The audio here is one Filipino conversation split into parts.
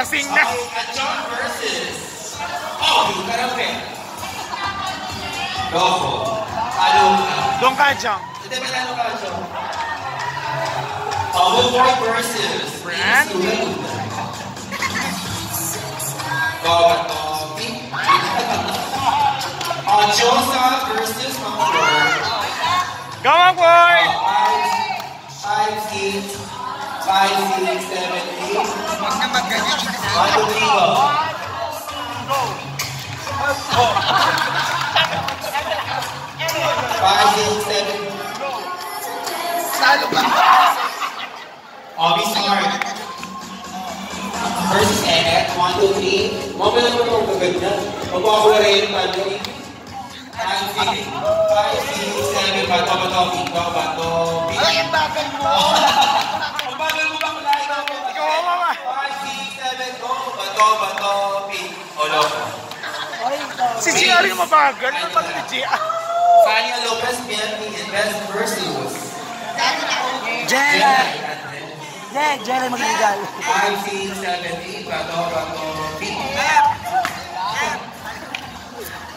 lasing na. Okay, at John versus... Oh, karaoke. Rocco. Halo ka. Doon ka, Jong. Hindi, manalo ka, John. Oh, Boy versus... Brand? Gawa Topi. Oh, Josa versus Mamor. Go, Mang Boy! Five, six, five, six, seven, eight. One, two, three, go. Five, six, seven. Salo. Oh, be smart. First set, one, two, three. Bato, bato, pin. Olo. Si GR yung mabagal. Ano pala ni GR? Fania Lopez, Bianchi, and Best versus. Jella. Yeah, Jella magigal. Five, six, seven, eight, bato, bato, pin.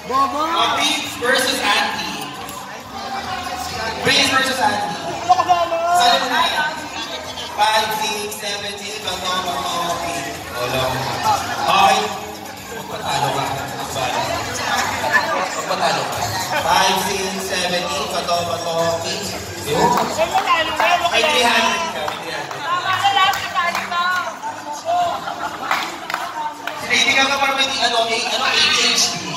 Bobo. Oh, Prince versus Andy. Prince versus Andy. Sali mo na yan. Five, six, seven, eight, bato, bato, pin. Olo. Okay. Magpatalo ka. Magpatalo ka. Five, six, seven, eight, bato, bato, pin. Yun. May 300 ka. May 300. Hindi ka parang may ano, may ano, ADHD.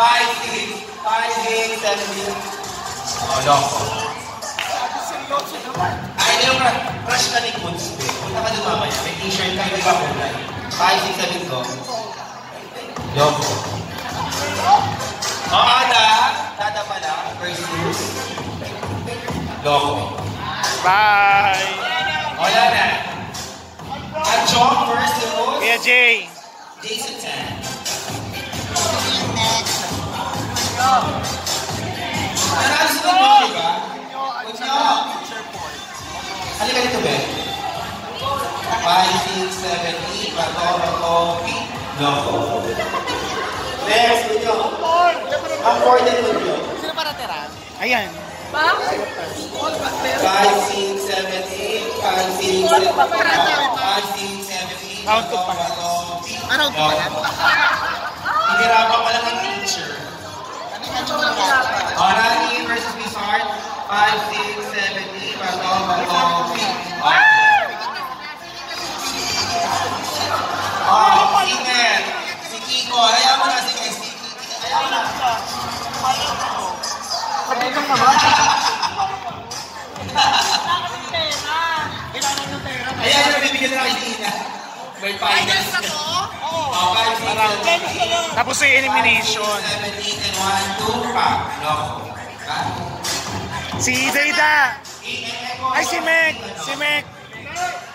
Five, six, five, six, seven, eight. Oh, loko. Ay, yung crush, ka ni Kunz. Punta ka doon mamaya. May t-shirt ka, di ba kulay? Five, six, seven, go. Loko. Oh, Ada. Dada pala. Versus. Loko. Bye! Wala na. At John versus Kuya Jay. Jason Tan. Nanalo bato, bato, pick. No. Next, Kunyo. Ang 4 din, Kunyo. Sino para tira? Ayan. 5, 6, 7, 8, 5, 6, 7, 8, 5, 6, 7, 8, Round two bato, pa. bato, pick. Ano to pala? Hinirapan pa lang ng teacher. Oh, Rani versus Bizarre. 5, 6, 7, 8, bato, bato, pick. May finals na. Oh, 5, 6, 7, 8. Tapos yung elimination. 7, 8, and 1, 2, pa. Loko. Ha? Si Zayda. Ay, si Meg. Si Meg.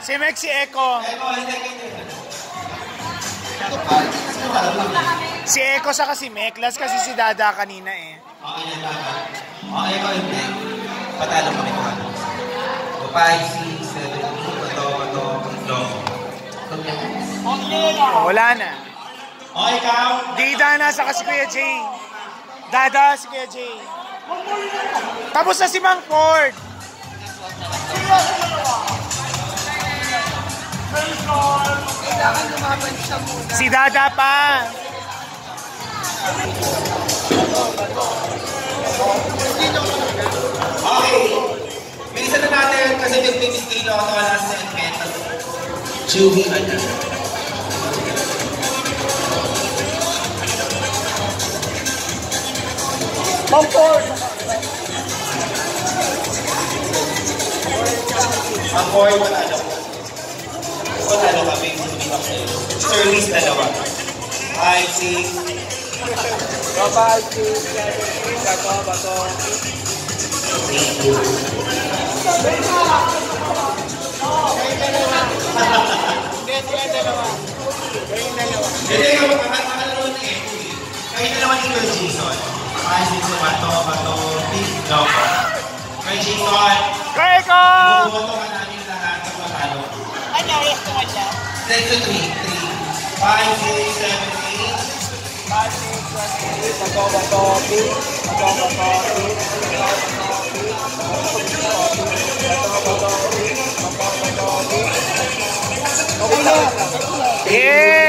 Si Meg, si Eko. Si Eko sa kasi Meg. Last kasi si Dada kanina eh. Okay na tama. Okay ko hindi. Patalo kami ko ano. O wala na. Okay, ikaw? Dida na sa kasi Kuya Jay. Dada si Kuya Jay. Tapos na si Mang Ford. Si Dada pa. Okay. Bilisan na natin kasi nagpipistilo ako sa last segment. Chewy, ano? Ang boy, patalo ko. Patalo kami, sa'yo. Service dalawa. 5, 6, Babay, sis. Bato, bato. Hindi, yung makakalaroon ni Echo eh. Kayo na naman ito, Jason. 5, 6, bato, bato, pick, loko. Kay Jason, Go Eko! buboto ka namin lahat ng patalo. Ano, rest kanya. Take to three. Three. Five, six, seven, eight. Five, six, seven, eight. Bato, bato, pick. Bato, bato, pick. Bato, bato, pick. Bato, bato, pick. Bato, bato, pick. Okay na. Yay!